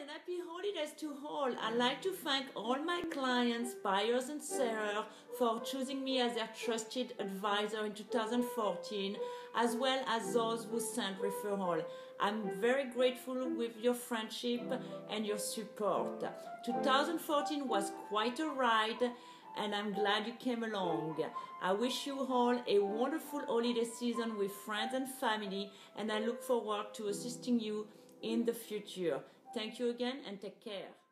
and happy holidays to all. I'd like to thank all my clients, buyers and sellers for choosing me as their trusted advisor in 2014, as well as those who sent referral. I'm very grateful with your friendship and your support. 2014 was quite a ride and I'm glad you came along. I wish you all a wonderful holiday season with friends and family, and I look forward to assisting you in the future. Thank you again and take care.